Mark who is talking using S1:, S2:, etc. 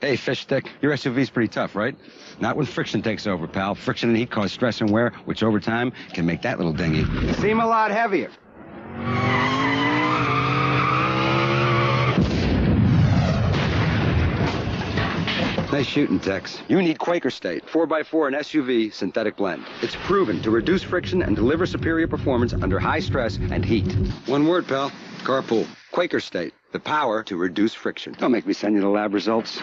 S1: Hey, fish stick, your SUV's pretty tough, right? Not when friction takes over, pal. Friction and heat cause stress and wear, which over time can make that little dinghy seem a lot heavier. Nice shooting, Tex. You need Quaker State, 4x4 and SUV synthetic blend. It's proven to reduce friction and deliver superior performance under high stress and heat. One word, pal. Carpool. Quaker State. The power to reduce friction. Don't make me send you the lab results.